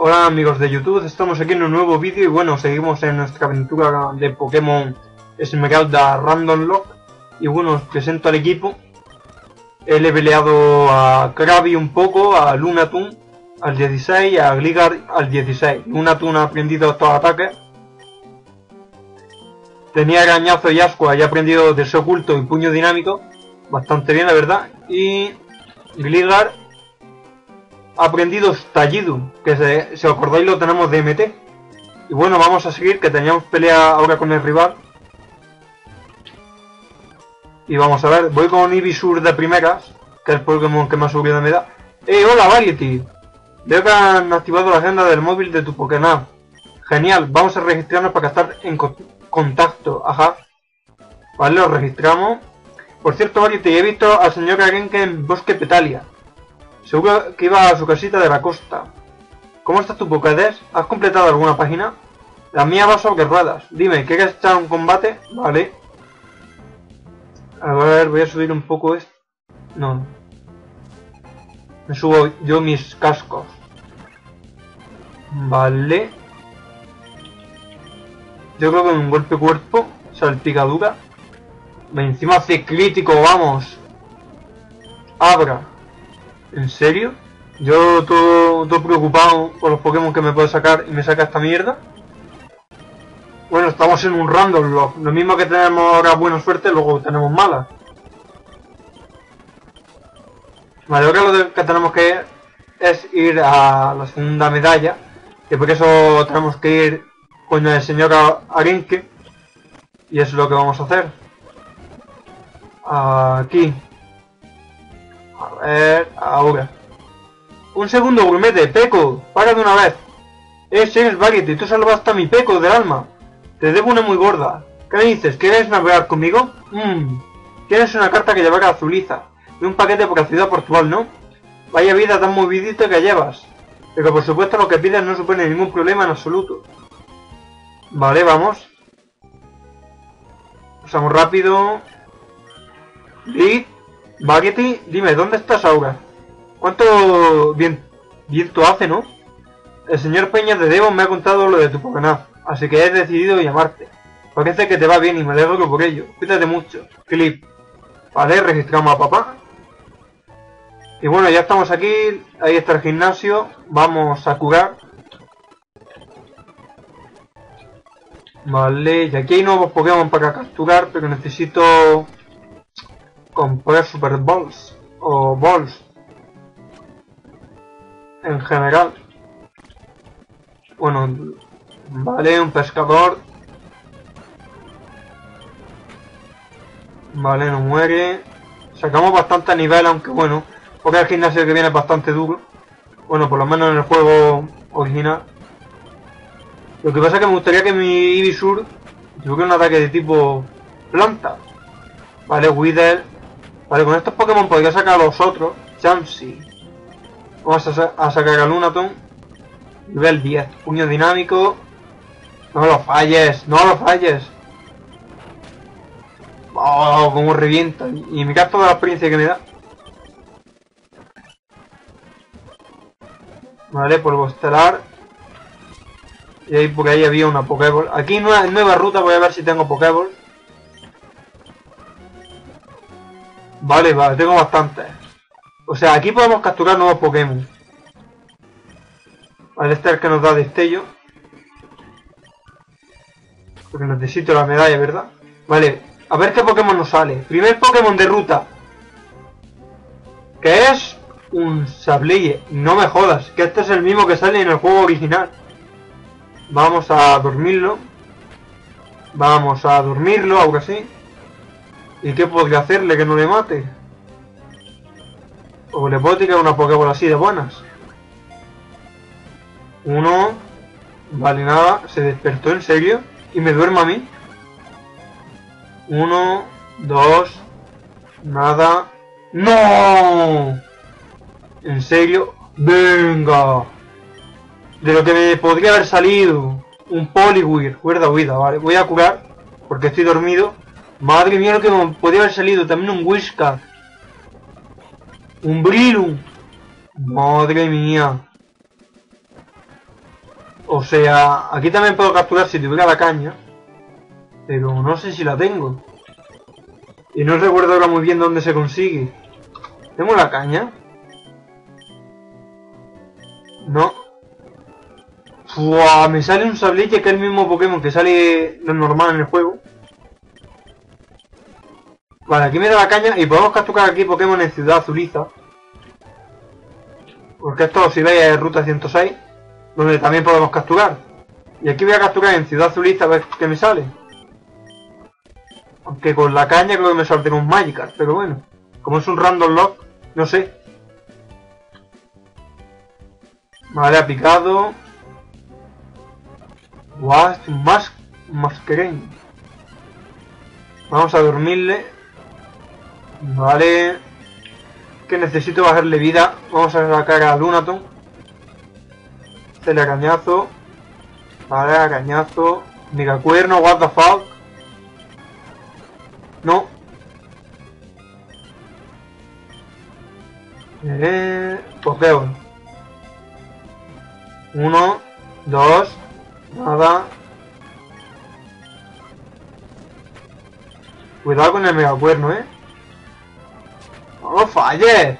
Hola amigos de YouTube, estamos aquí en un nuevo vídeo y bueno, seguimos en nuestra aventura de Pokémon Esmeralda Random Lock y bueno, os presento al equipo. He leveleado a Krabby un poco, a Lunatun al 16 y a Gligar al 16. Lunatun ha aprendido estos ataques. Tenía Arañazo y Ascua y ha aprendido Deseo Oculto y Puño Dinámico. Bastante bien, la verdad. Y Gligar aprendido Estallido, que se, si acordáis lo tenemos de MT. Y bueno, vamos a seguir, que teníamos pelea ahora con el rival. Y vamos a ver, voy con Ibisur de primeras, que es el Pokémon que más subido me da. ¡Eh, hola Variety! Veo que han activado la agenda del móvil de tu Pokémon. Genial, vamos a registrarnos para estar en co- contacto, ajá. Vale, lo registramos. Por cierto, Variety, he visto al señor Arenque en Bosque Petalia. Seguro que iba a su casita de la costa. ¿Cómo está tu Pokédex? ¿Has completado alguna página? La mía va sobre ruedas. Dime, ¿quieres echar un combate? Vale. A ver, voy a subir un poco esto. No. Me subo yo mis cascos. Vale. Yo creo que un golpe cuerpo, salpicadura. Encima hace crítico, vamos. Abra. ¿En serio? Yo todo, todo preocupado por los Pokémon que me puede sacar y me saca esta mierda. Bueno, estamos en un random. Lo mismo que tenemos ahora buena suerte, luego tenemos mala. Vale, lo que tenemos que es ir a la segunda medalla. Y por eso tenemos que ir con el señor A- Arenque. Y eso es lo que vamos a hacer. Aquí. A ver, ahora. Un segundo, gourmete, Peco, para de una vez. Eh, eres Variety, tú salvaste a mi Peco del alma. Te debo una muy gorda. ¿Qué dices? ¿Quieres navegar conmigo? Mmm. Tienes una carta que llevar a Azuliza. Y un paquete por la ciudad portugal, ¿no? Vaya vida tan movidita que llevas. Pero por supuesto lo que pides no supone ningún problema en absoluto. Vale, vamos. Pasamos rápido. Lee, Variety, dime, ¿dónde estás ahora? ¿Cuánto viento hace, no? El señor Peña de Devon me ha contado lo de tu Pokémon, así que he decidido llamarte. Parece que te va bien y me alegro por ello. Cuídate mucho. Clip. Vale, registramos a papá. Y bueno, ya estamos aquí. Ahí está el gimnasio. Vamos a curar. Vale, y aquí hay nuevos Pokémon para capturar, pero necesito comprar Super Balls o Balls en general. Bueno, vale, un pescador. Vale, no muere. Sacamos bastante nivel, aunque bueno, porque el gimnasio que viene es bastante duro. Bueno, por lo menos en el juego original. Lo que pasa es que me gustaría que mi Ibisur tuviera un ataque de tipo planta. Vale, Wither. Vale, con estos Pokémon podría sacar a los otros. Chansey. Vamos a, sa- a sacar a Lunaton. Nivel 10. Puño dinámico. No lo falles, no lo falles. Oh, como revienta. Y me toda la experiencia que me da. Vale, polvo estelar. Y ahí por ahí había una Pokéball. Aquí nueva, nueva ruta, voy a ver si tengo Pokéball. Vale, vale, tengo bastantes. O sea, aquí podemos capturar nuevos Pokémon. Vale, este es el que nos da destello. Porque necesito la medalla, ¿verdad? Vale, a ver qué Pokémon nos sale. Primer Pokémon de ruta. Que es un Sableye. No me jodas, que este es el mismo que sale en el juego original. Vamos a dormirlo. Vamos a dormirlo, ahora sí. ¿Y qué podría hacerle que no le mate? O le puedo tirar una Pokéball así de buenas. Uno. Vale, nada. Se despertó en serio. Y me duerme a mí. Uno. Dos. Nada. ¡No! ¿En serio? ¡Venga! De lo que me podría haber salido. Un Poliwhirl. Cuerda huida, vale. Voy a curar. Porque estoy dormido. Madre mía, lo que me podría haber salido. También un Whiskas. Un Brilum. Madre mía. O sea, aquí también puedo capturar si tuviera la caña. Pero no sé si la tengo. Y no recuerdo ahora muy bien dónde se consigue. ¿Tengo la caña? No. Fua, me sale un sablille que es el mismo Pokémon que sale normal en el juego. Vale, aquí me da la caña y podemos capturar aquí Pokémon en Ciudad Azuliza. Porque esto, si veis, es Ruta 106, donde también podemos capturar. Y aquí voy a capturar en Ciudad Azuliza a ver qué me sale. Aunque con la caña creo que me saldrá un Magikarp, pero bueno. Como es un random lock, no sé. Vale, ha picado. Guau, más masquereño. Vamos a dormirle. Vale. Que necesito bajarle vida. Vamos a sacar a Lunaton. Hacerle cañazo. Vale, cañazo. Mega cuerno, what the fuck. No. Eh, Pokéball. Uno, dos, nada. Cuidado con el megacuerno, eh. No lo falles.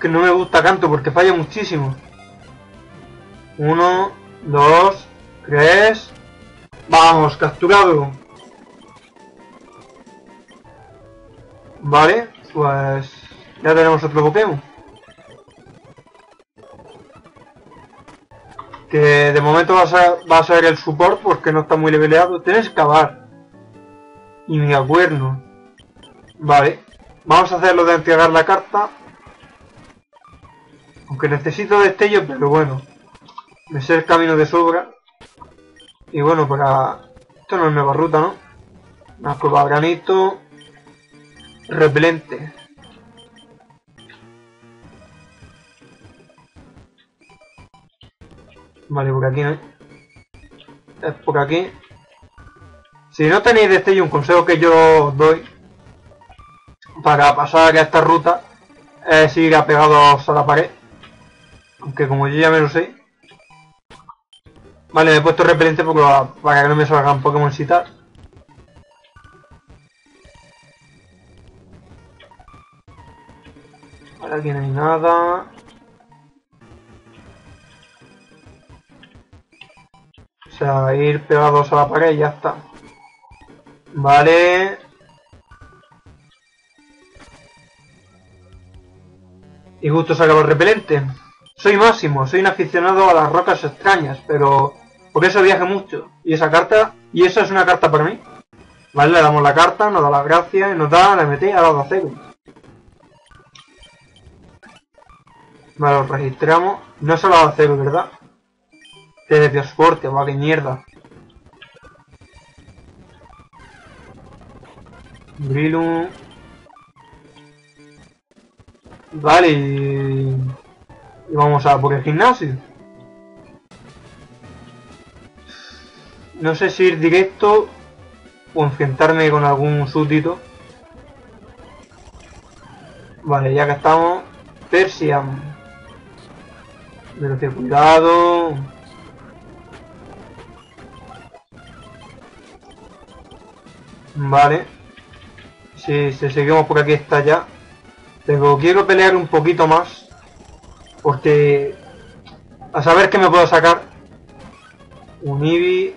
Que no me gusta canto porque falla muchísimo. Uno, dos, tres. Vamos, capturado. Vale, pues ya tenemos otro Pokémon. Que de momento va a, ser, a el support porque no está muy leveleado. Tienes que acabar. Y mi acuerdo. Vale. Vamos a hacerlo de entregar la carta. Aunque necesito destello, pero bueno. Me sé el camino de sobra. Y bueno, para... Esto no es nueva ruta, ¿no? Una cueva granito repelente. Vale, por aquí no Es por aquí. Si no tenéis destello, un consejo que yo doy para pasar a esta ruta es ir a la pared. Aunque como yo ya me lo sé. Vale, he puesto repelente para que no me salgan Pokémon citar. aquí no hay nada. O sea, ir pegados a la pared y ya está. Vale. Y justo se acabó el repelente. Soy Máximo, soy un aficionado a las rocas extrañas, pero por eso viaje mucho. Y esa carta, y eso es una carta para mí. Vale, le damos la carta, nos da las gracias nos da la MT a los cero. Vale, lo registramos. No se lo va a hacer, ¿verdad? de transporte, vale, mierda. Brilum. Vale, y... vamos a por el gimnasio. No sé si ir directo o enfrentarme con algún súbdito. Vale, ya que estamos... Persian. Pero ten cuidado. Vale. Si, seguimos por aquí está ya. Pero quiero pelear un poquito más. Porque... A saber qué me puedo sacar. Un Eevee.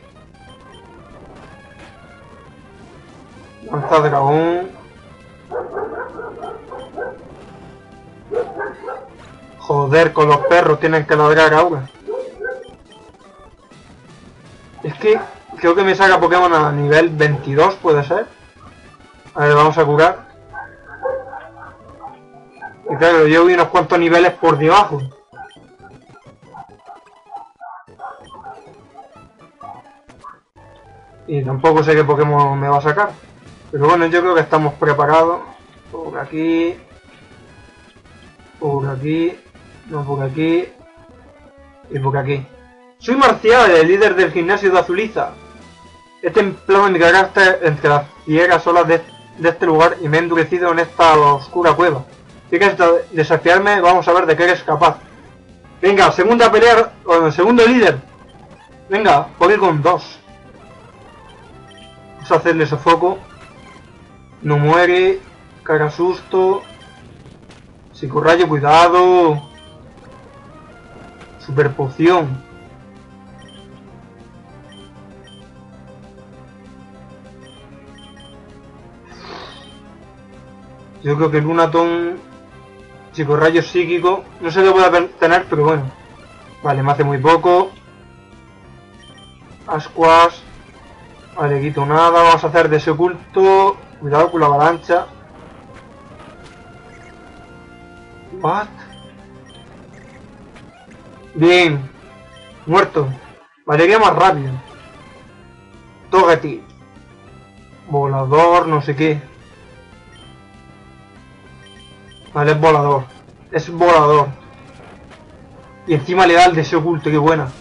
Lanza dragón. Joder, con los perros tienen que ladrar ahora. Es que creo que me saca Pokémon a nivel 22, puede ser. A ver, vamos a curar. Claro, yo vi unos cuantos niveles por debajo. Y tampoco sé qué Pokémon me va a sacar. Pero bueno, yo creo que estamos preparados. Por aquí. Por aquí. No, por aquí. Y por aquí. Soy Marcial, el líder del gimnasio de Azuliza. He templado mi carácter entre las ciegas olas de, este lugar y me he endurecido en esta oscura cueva. Si quieres desafiarme, vamos a ver de qué eres capaz. Venga, segunda pelea, o segundo líder. Venga, voy con dos. Vamos a hacerle sofoco. No muere. Caga susto. Psicorrayo, cuidado. Super poción. Yo creo que el Lunaton Psicorrayo psíquico. No se lo puede tener, pero bueno. Vale, me hace muy poco. Ascuas. Vale, quito nada. Vamos a hacer de oculto. Cuidado con la avalancha. What? Bien. Muerto. Valería más rápido. Togeti. Volador, no sé qué. Vale, es volador. Es volador. Y encima le da el deseo oculto, qué buena.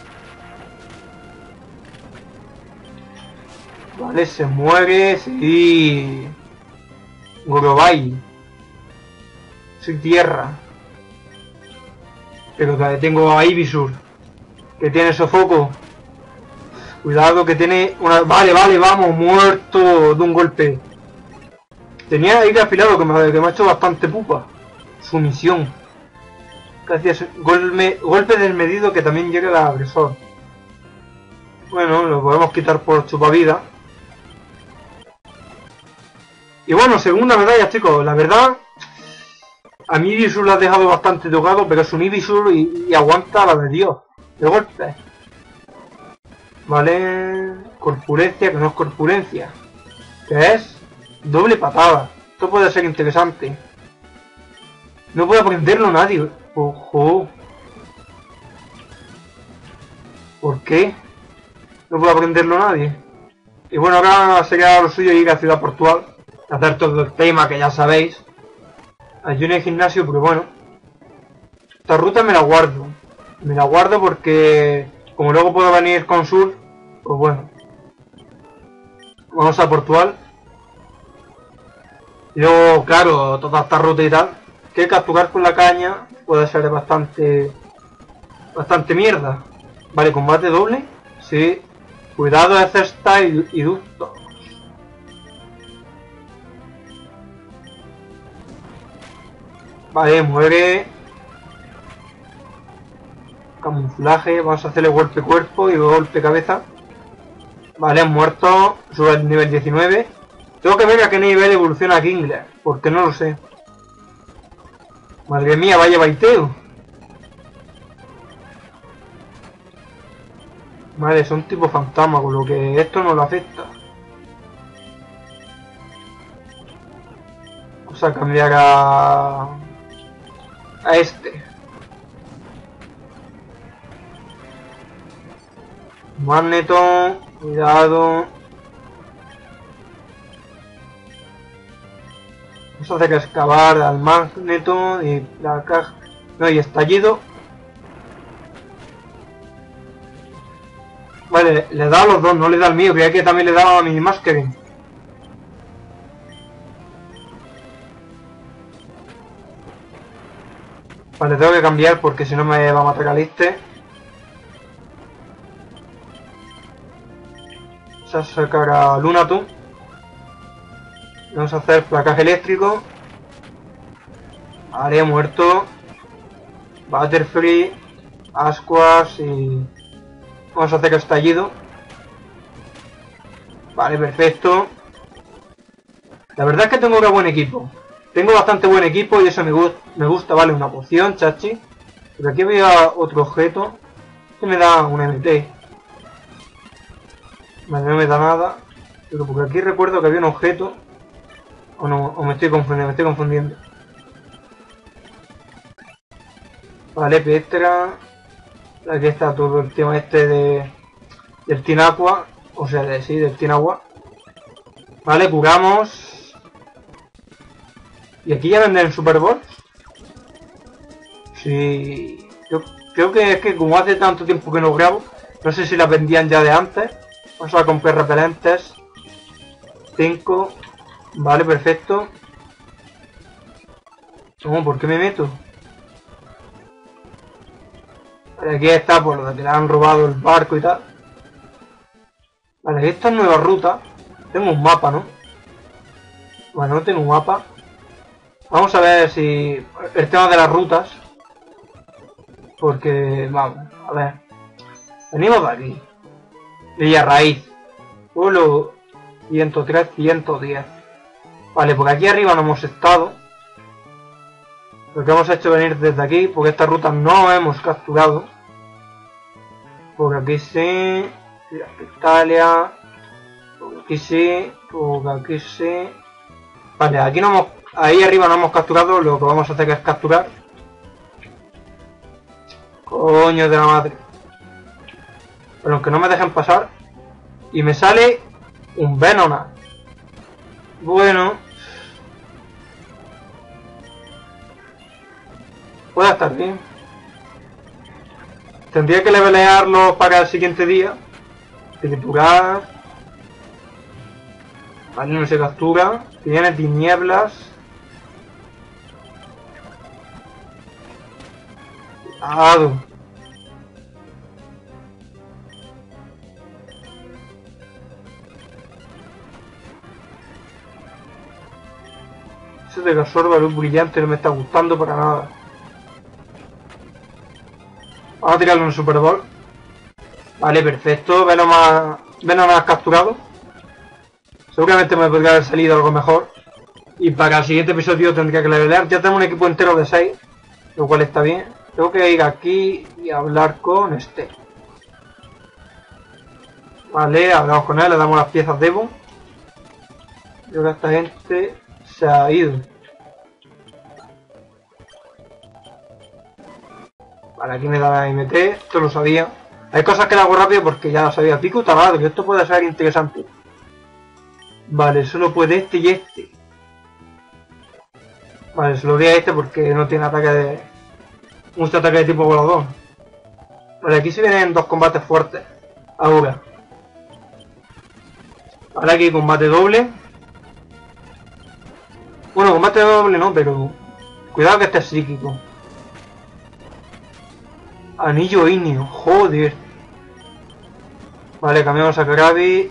Vale, se muere, sí. Gorobai. Soy tierra. Pero que tengo a Ibisur. Que tiene sofoco. Cuidado que tiene una... Vale, vale, vamos, muerto de un golpe. Tenía aire afilado que me, que me ha hecho bastante pupa. Sumisión. Gracias. Golpe, golpe desmedido que también llega al agresor. Bueno, lo podemos quitar por chupavida. Y bueno, segunda medalla, chicos. La verdad, a Ibisur lo ha dejado bastante tocado, pero es un Ibisur y, aguanta la de Dios. De golpe. Vale. Corpulencia, que no es corpulencia. Que es doble patada. Esto puede ser interesante. No puede aprenderlo nadie. Ojo. ¿Por qué? No puede aprenderlo nadie. Y bueno, ahora sería lo suyo ir a Ciudad Portual. Hacer todo el tema que ya sabéis. Allí en el gimnasio, pero bueno. Esta ruta me la guardo. Me la guardo porque... Como luego puedo venir con sur. Pues bueno. Vamos a Portual. Y luego, claro, toda esta ruta y tal que capturar con la caña puede ser bastante bastante mierda. Vale, combate doble. Sí. Cuidado de hacer style y ducto. Vale, muere. Camuflaje. Vamos a hacerle golpe cuerpo y golpe cabeza. Vale, muerto. Sube al nivel 19. Tengo que ver a qué nivel evoluciona Kingler. Porque no lo sé. Madre mía, vaya baiteo. Vale, son tipo fantasma, con lo que esto no lo afecta. Vamos a cambiar a... A este. Magneto, cuidado. A hacer excavar al magneto y la caja... No, y estallido. Vale, le da a los dos, no le da al mío, creía que también le daba a mi masquering. Vale, tengo que cambiar porque si no me va a matar este. Vamos a sacar a Lunatum. Vamos a hacer placaje eléctrico. Área muerto. Butterfree. Ascuas y... Vamos a hacer estallido. Vale, perfecto. La verdad es que tengo un buen equipo. Tengo bastante buen equipo y eso me, me gusta. Vale, una poción, chachi. Pero aquí había otro objeto. Que me da un MT. Vale, no me da nada. Pero porque aquí recuerdo que había un objeto o no, me estoy confundiendo, me estoy confundiendo. Vale, Petra. Aquí está todo el tema este de del Tinagua. O sea, de, sí, del Tinagua. Vale, curamos. ¿Y aquí ya venden Super Bowl? Sí. Yo creo que es que como hace tanto tiempo que no grabo, no sé si las vendían ya de antes. Vamos a comprar repelentes. 5. Vale, perfecto. ¿Cómo? ¿Por qué me meto? Aquí está por lo que le han robado el barco y tal. Vale, esta es nueva ruta. Tengo un mapa, ¿no? Bueno, no tengo un mapa. Vamos a ver si... El tema de las rutas. Porque, vamos, a ver. Venimos de aquí. Villa Raíz. Pueblo 103, 110. Vale, porque aquí arriba no hemos estado. Lo que hemos hecho venir desde aquí, porque esta ruta no hemos capturado. Porque aquí sí. Italia. Porque aquí sí. Porque aquí sí. Vale, aquí no hemos... Ahí arriba no hemos capturado, lo que vamos a hacer es capturar. Coño de la madre. Pero aunque no me dejen pasar. Y me sale un Venona. Bueno. Puede estar bien. Tendría que levelearlo para el siguiente día. Triturar. Vale, no se captura. Tiene tinieblas. Cuidado. De absorba luz brillante no me está gustando para nada. Vamos a tirarle un Super Bowl. Vale, perfecto. Venom más, Venom más capturado. Seguramente me podría haber salido algo mejor. Y para el siguiente episodio tendría que levelear. Ya tengo un equipo entero de 6. Lo cual está bien. Tengo que ir aquí y hablar con este. Vale, hablamos con él, le damos las piezas de Evo. Creo que esta gente se ha ido. Vale, aquí me da la MT, esto lo sabía. Hay cosas que le hago rápido porque ya lo sabía. Pico talado, que esto puede ser interesante. Vale, solo puede este y este. Vale, se lo a este porque no tiene ataque de... Un ataque de tipo volador. Vale, aquí se vienen dos combates fuertes. Ahora. Ahora aquí combate doble. Bueno, combate doble no, pero... Cuidado que este es psíquico. Anillo inio, joder. Vale, cambiamos a Krabi.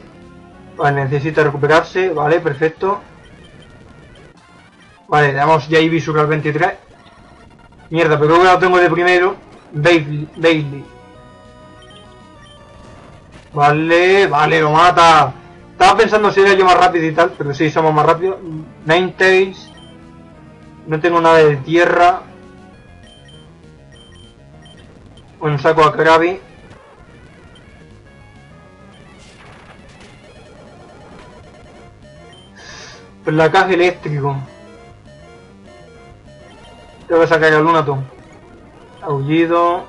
Vale, necesita recuperarse. Vale, perfecto. Vale, le damos ya Ibisur al 23. Mierda, pero creo que lo tengo de primero. Bailey. Vale, vale, lo mata. Estaba pensando si era yo más rápido y tal, pero sí, somos más rápidos. Ninetales. No tengo nada de tierra. Bueno, saco a Krabi. Placaje eléctrico. Tengo que sacar el Lunaton. Aullido.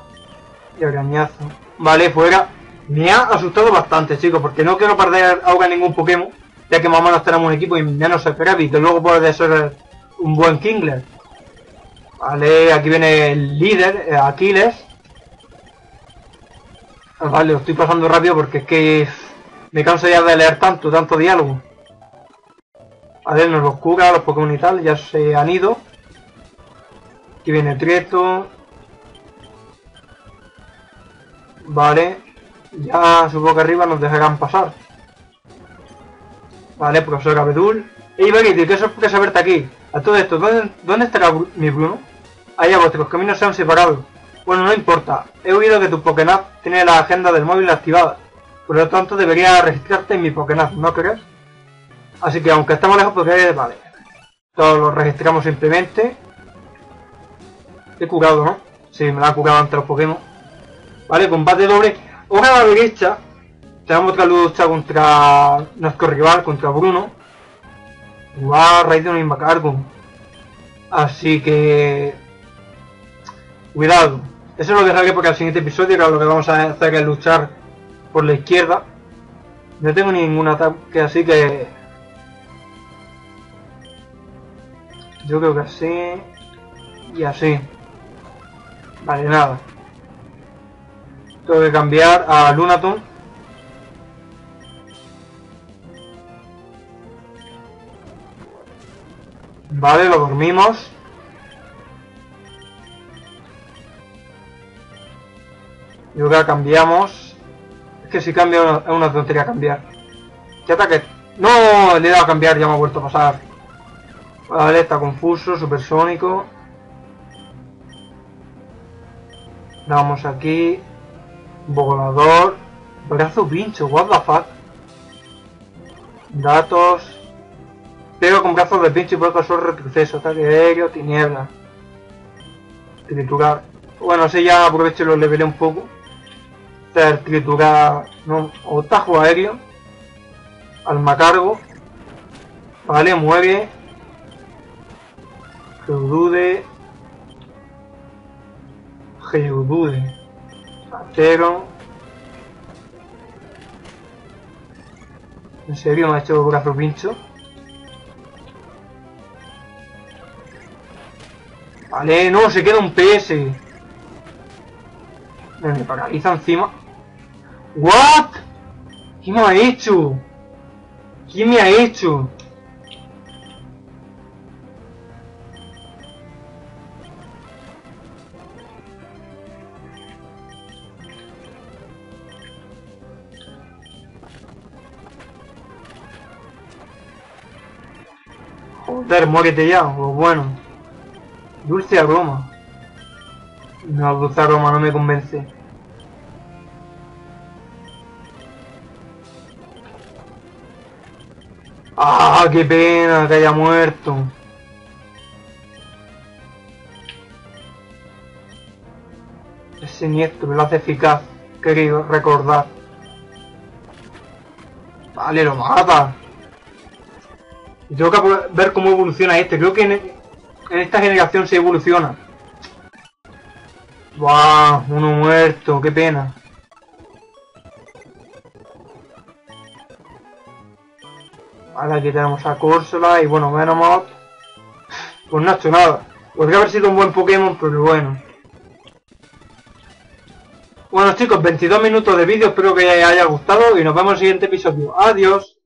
Y arañazo. Vale, fuera. Me ha asustado bastante, chicos, porque no quiero perder ahora ningún Pokémon, ya que más o menos tenemos un equipo y menos Krabi, que luego puede ser un buen Kingler. Vale, aquí viene el líder, eh, Aquiles. Vale, lo estoy pasando rápido porque es que me canso ya de leer tanto, tanto diálogo. A ver, nos los cura, los Pokémon y tal, ya se han ido. Aquí viene Trieto. Vale. Ya supongo que arriba nos dejarán pasar. Vale, profesor Abedul. ¡Ey, Verity! ¡Qué sorpresa verte aquí! A todo esto, ¿dónde, dónde estará mi Bruno? Allá vuestros caminos se han separado. Bueno, no importa. He oído que tu Pokénap tiene la agenda del móvil activada. Por lo tanto, debería registrarte en mi Pokénap, ¿no crees? Así que aunque estamos lejos, porque vale. Todos lo registramos simplemente. He curado, ¿no? Sí, me la ha curado ante los Pokémon. Vale, combate doble. Ahora a la derecha tenemos otra lucha contra nuestro rival, contra Bruno. Wow, Raiden y Macargo. Así que... Cuidado. Eso lo dejaré porque al siguiente episodio, que lo que vamos a hacer es luchar por la izquierda. No tengo ningún ataque, así que... Yo creo que así... Y así. Vale, nada. Tengo que cambiar a Lunaton. Vale, lo dormimos. Creo que cambiamos. Es que si cambio es una tontería cambiar. ¿Qué ataque? ¡No! Le he dado a cambiar, ya me ha vuelto a pasar. Vale, está confuso, supersónico. Vamos aquí. Volador. Brazo pincho, what the fuck. Datos. Pego con brazos de pincho y puedo causar retroceso. Ataque aéreo, tiniebla. Triturar. Bueno, así ya aprovecho y lo levelé un poco. Hacer triturar. No, o tajo aéreo. Alma cargo. Vale, mueve. Geudude. Geudude. Acero. ¿En serio me ha hecho brazo pincho? Vale, no, se queda un PS. Me paraliza encima. ¿What? ¿Qué me ha hecho? ¿Qué me ha hecho? Joder, muérete ya, pues bueno. Dulce aroma. No, dulce aroma no me convence. ¡Ah, qué pena que haya muerto! Es siniestro, lo hace eficaz, querido recordar. Vale, lo mata. Y tengo que ver cómo evoluciona este. Creo que en, esta generación se evoluciona. ¡Buah! Uno muerto, qué pena. Vale, aquí tenemos a Corsola y bueno, Venomoth. Pues no ha hecho nada. Podría haber sido un buen Pokémon, pero bueno. Bueno chicos, 22 minutos de vídeo, espero que os haya gustado y nos vemos en el siguiente episodio. Adiós.